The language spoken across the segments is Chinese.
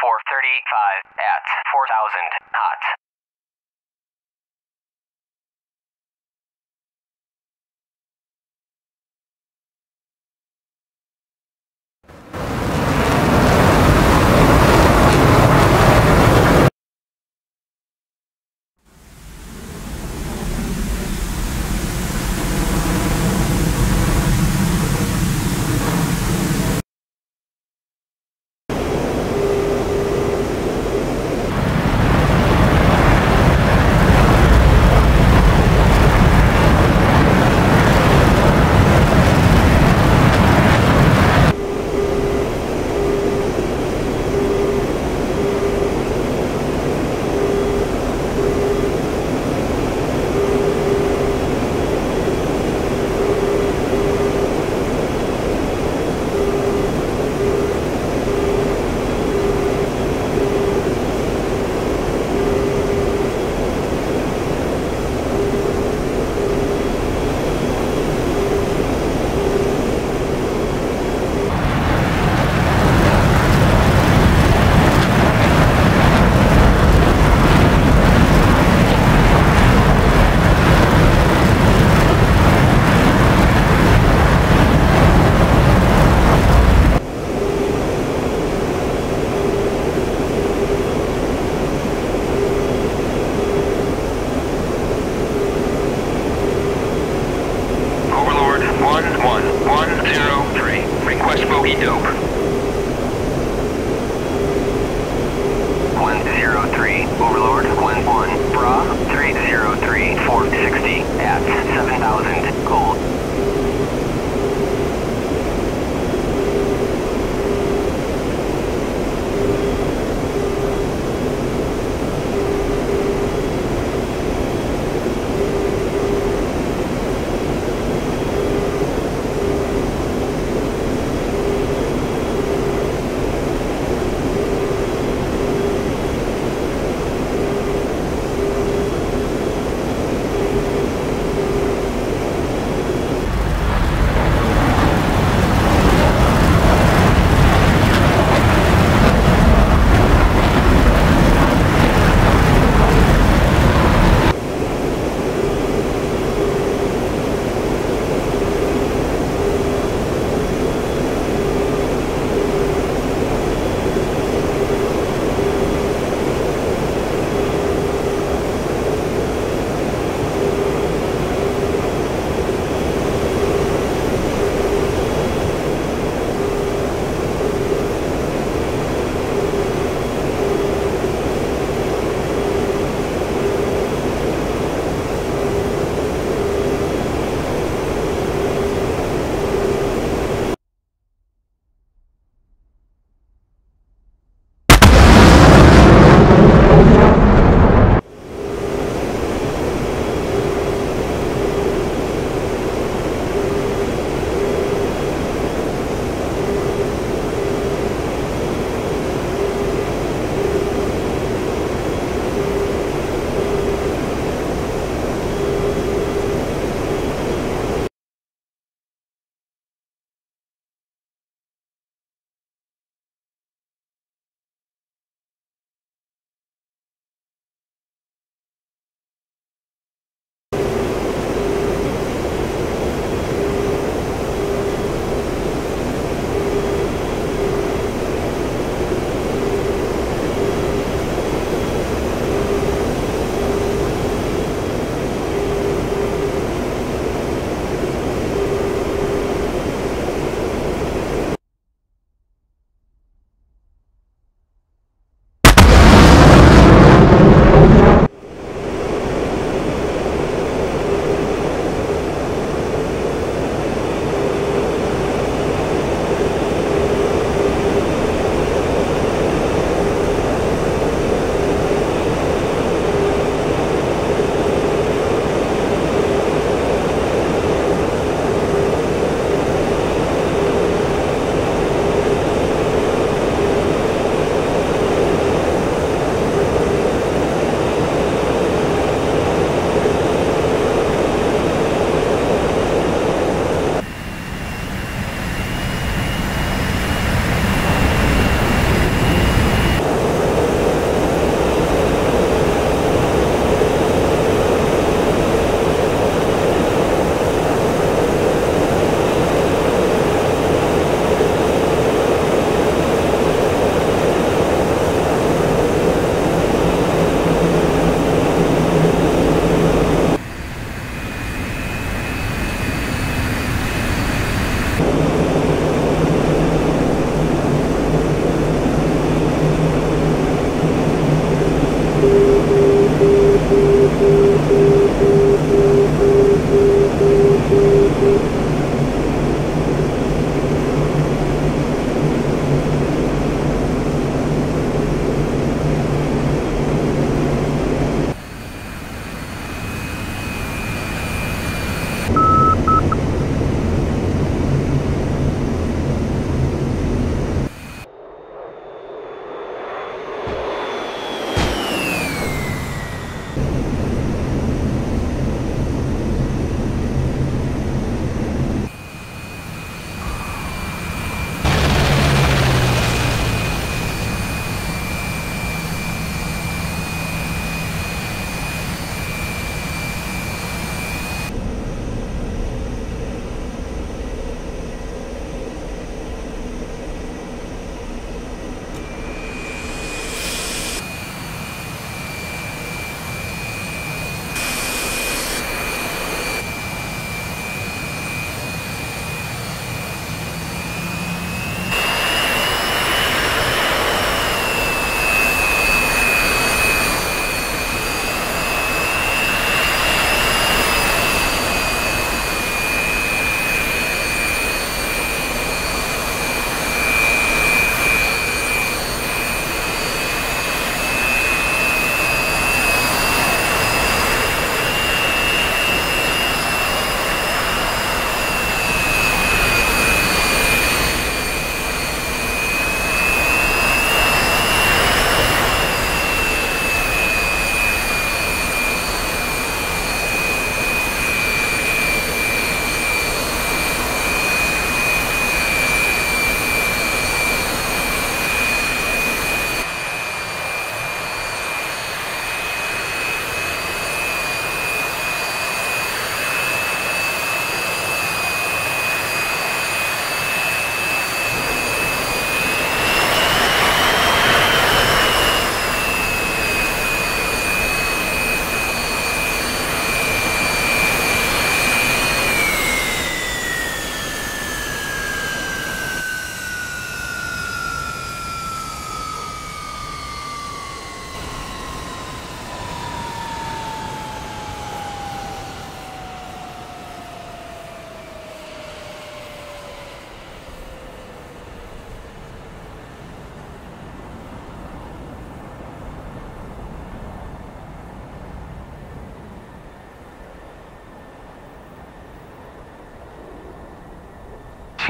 435 at 4000. Hot.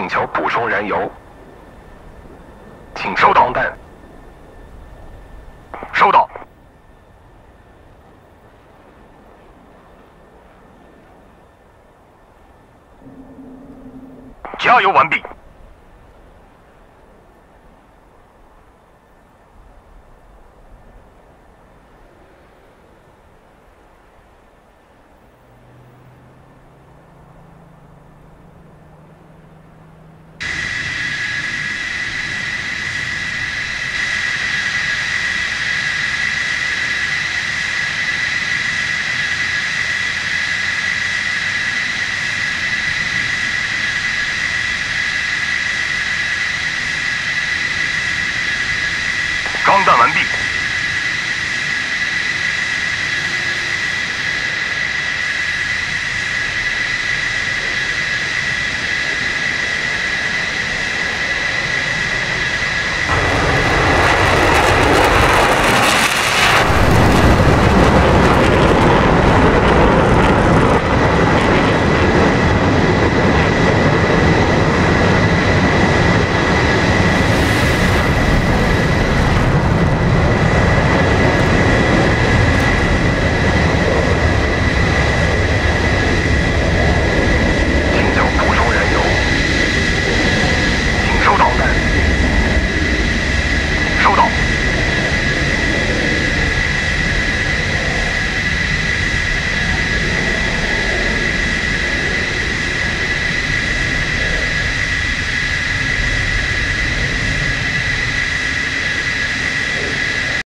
请求补充燃油，请收装弹。收到。加油完毕。